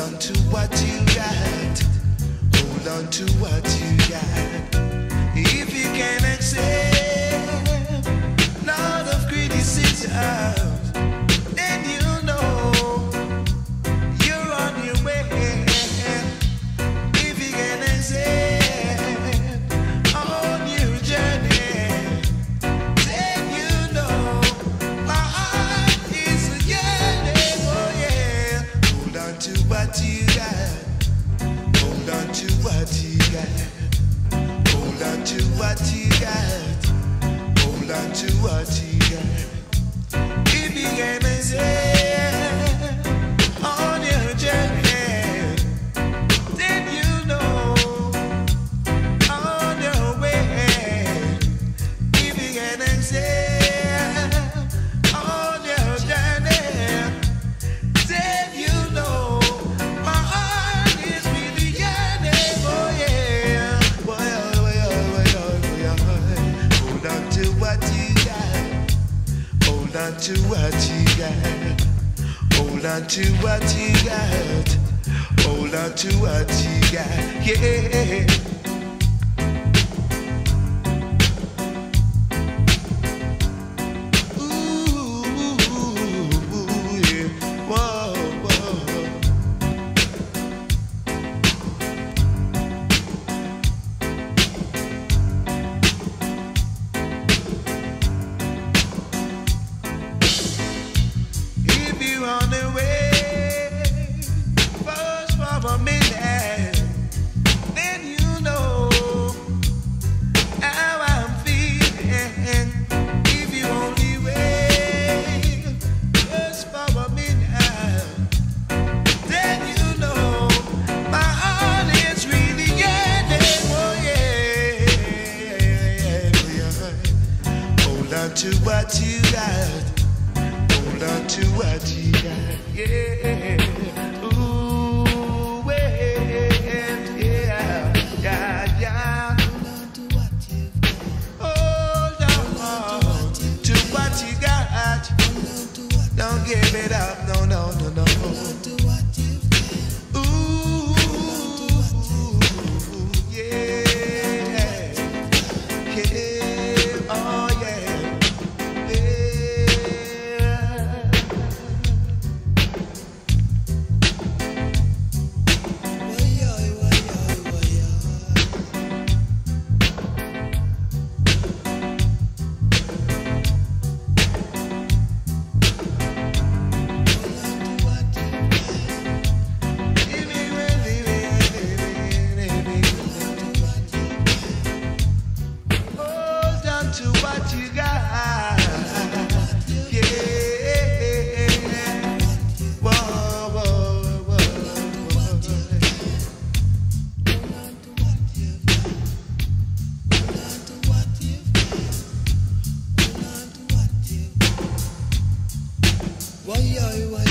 on to what you got. Hold on to what you got. If you can accept a of criticism. to what you got. Hold on to what you got. Hold on to what you got. Yeah. on to what you got. Hold on to what you got. Yeah. Ooh. Why, why, why.